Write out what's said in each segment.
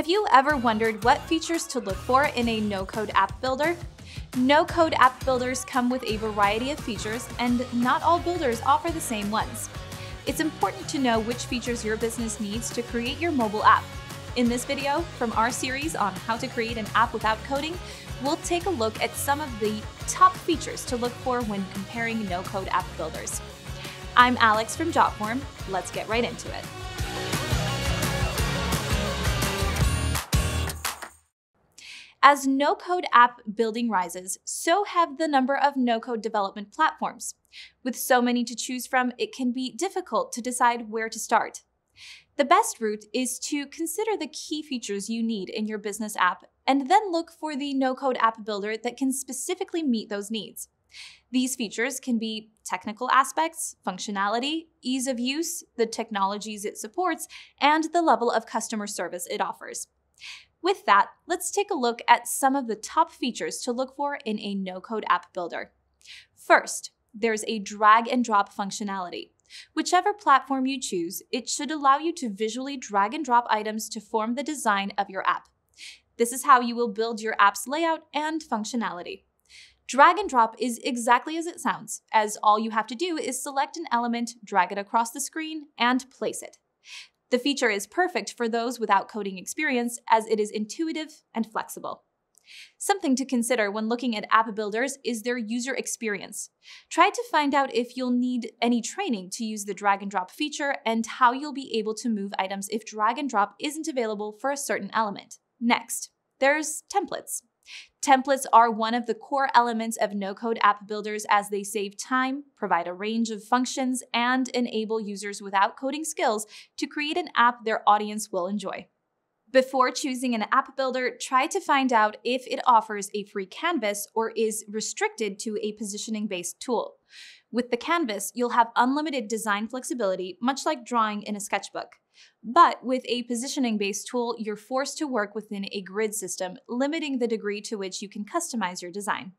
Have you ever wondered what features to look for in a no-code app builder? No-code app builders come with a variety of features, and not all builders offer the same ones. It's important to know which features your business needs to create your mobile app. In this video, from our series on how to create an app without coding, we'll take a look at some of the top features to look for when comparing no-code app builders. I'm Alex from Jotform. Let's get right into it. As no code app building rises, so have the number of no code development platforms. With so many to choose from, it can be difficult to decide where to start. The best route is to consider the key features you need in your business app and then look for the no code app builder that can specifically meet those needs. These features can be technical aspects, functionality, ease of use, the technologies it supports, and the level of customer service it offers. With that, let's take a look at some of the top features to look for in a no-code app builder. First, there's a drag and drop functionality. Whichever platform you choose, it should allow you to visually drag and drop items to form the design of your app. This is how you will build your app's layout and functionality. Drag and drop is exactly as it sounds, as all you have to do is select an element, drag it across the screen, and place it. The feature is perfect for those without coding experience as it is intuitive and flexible. Something to consider when looking at app builders is their user experience. Try to find out if you'll need any training to use the drag and drop feature and how you'll be able to move items if drag and drop isn't available for a certain element. Next, there's templates. Templates are one of the core elements of no-code app builders as they save time, provide a range of functions, and enable users without coding skills to create an app their audience will enjoy. Before choosing an app builder, try to find out if it offers a free canvas or is restricted to a positioning-based tool. With the canvas, you'll have unlimited design flexibility, much like drawing in a sketchbook. But with a positioning based tool, you're forced to work within a grid system, limiting the degree to which you can customize your design.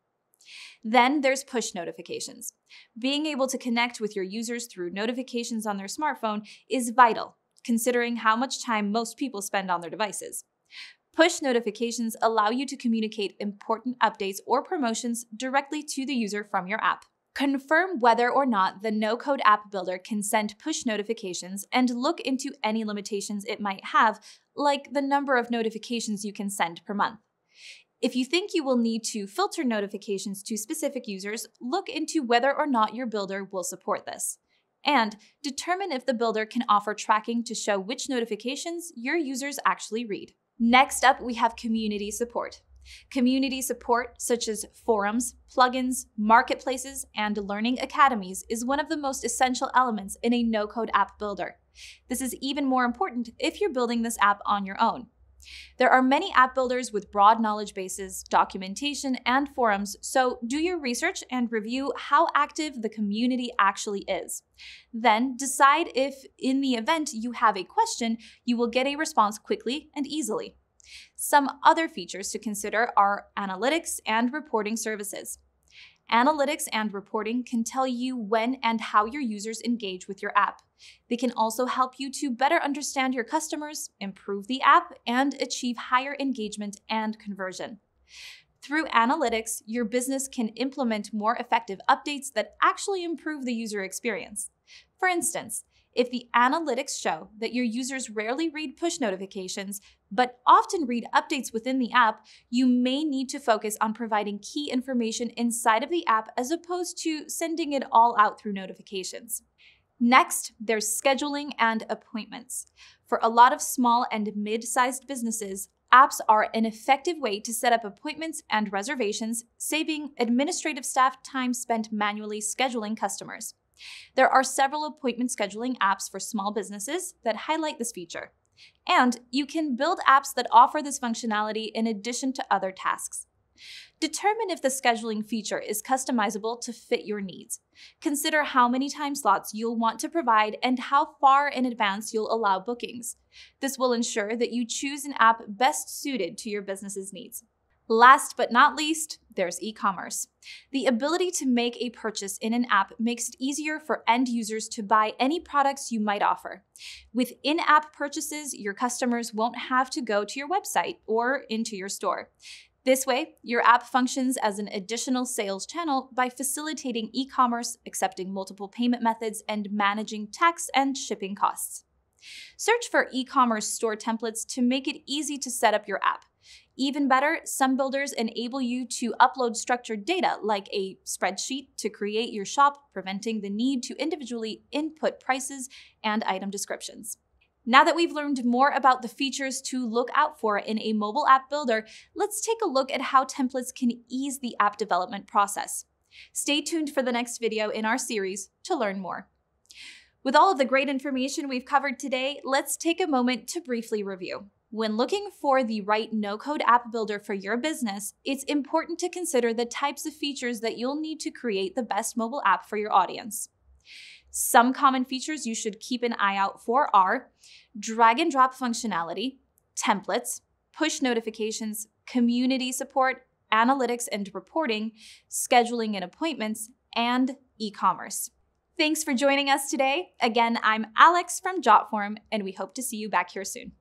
Then there's push notifications. Being able to connect with your users through notifications on their smartphone is vital, considering how much time most people spend on their devices. Push notifications allow you to communicate important updates or promotions directly to the user from your app. Confirm whether or not the no code app builder can send push notifications and look into any limitations it might have, like the number of notifications you can send per month. If you think you will need to filter notifications to specific users, look into whether or not your builder will support this. And determine if the builder can offer tracking to show which notifications your users actually read. Next up, we have community support. Community support, such as forums, plugins, marketplaces, and learning academies, is one of the most essential elements in a no code app builder. This is even more important if you're building this app on your own. There are many app builders with broad knowledge bases, documentation, and forums, so do your research and review how active the community actually is. Then decide if, in the event you have a question, you will get a response quickly and easily. Some other features to consider are analytics and reporting services. Analytics and reporting can tell you when and how your users engage with your app. They can also help you to better understand your customers, improve the app, and achieve higher engagement and conversion. Through analytics, your business can implement more effective updates that actually improve the user experience. For instance, if the analytics show that your users rarely read push notifications, but often read updates within the app, you may need to focus on providing key information inside of the app as opposed to sending it all out through notifications. Next, there's scheduling and appointments. For a lot of small and mid sized businesses, apps are an effective way to set up appointments and reservations, saving administrative staff time spent manually scheduling customers. There are several appointment scheduling apps for small businesses that highlight this feature. And you can build apps that offer this functionality in addition to other tasks. Determine if the scheduling feature is customizable to fit your needs. Consider how many time slots you'll want to provide and how far in advance you'll allow bookings. This will ensure that you choose an app best suited to your business's needs. Last but not least, there's e commerce. The ability to make a purchase in an app makes it easier for end users to buy any products you might offer. With in app purchases, your customers won't have to go to your website or into your store. This way, your app functions as an additional sales channel by facilitating e commerce, accepting multiple payment methods, and managing tax and shipping costs. Search for e commerce store templates to make it easy to set up your app. Even better, some builders enable you to upload structured data like a spreadsheet to create your shop, preventing the need to individually input prices and item descriptions. Now that we've learned more about the features to look out for in a mobile app builder, let's take a look at how templates can ease the app development process. Stay tuned for the next video in our series to learn more. With all of the great information we've covered today, let's take a moment to briefly review. When looking for the right no code app builder for your business, it's important to consider the types of features that you'll need to create the best mobile app for your audience. Some common features you should keep an eye out for are drag and drop functionality, templates, push notifications, community support, analytics and reporting, scheduling and appointments, and e commerce. Thanks for joining us today. Again, I'm Alex from Jotform, and we hope to see you back here soon.